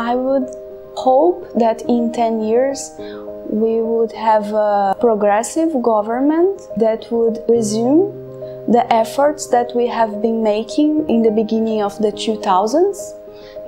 I would hope that in 10 years we would have a progressive government that would resume the efforts that we have been making in the beginning of the 2000s,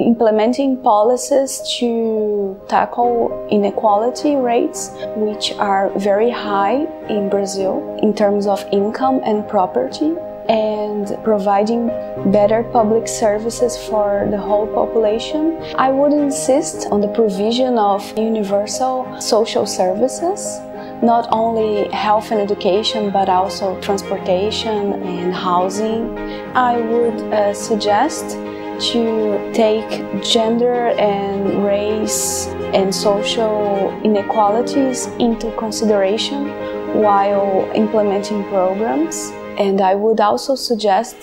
implementing policies to tackle inequality rates, which are very high in Brazil in terms of income and property and providing better public services for the whole population. I would insist on the provision of universal social services not only health and education but also transportation and housing. I would uh, suggest to take gender and race and social inequalities into consideration while implementing programs. And I would also suggest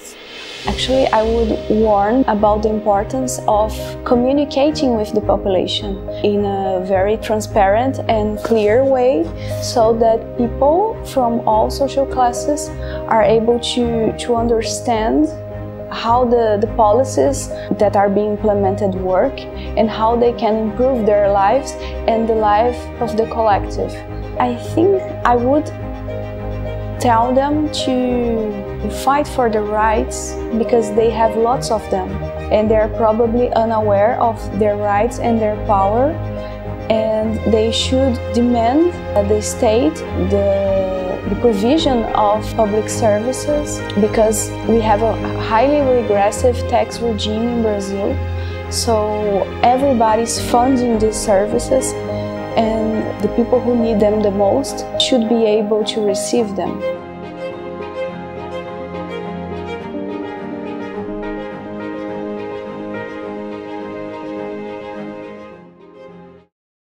Actually, I would warn about the importance of communicating with the population in a very transparent and clear way so that people from all social classes are able to, to understand how the, the policies that are being implemented work and how they can improve their lives and the life of the collective. I think I would tell them to fight for the rights because they have lots of them and they're probably unaware of their rights and their power and they should demand the state the, the provision of public services because we have a highly regressive tax regime in Brazil so everybody's funding these services and the people who need them the most should be able to receive them.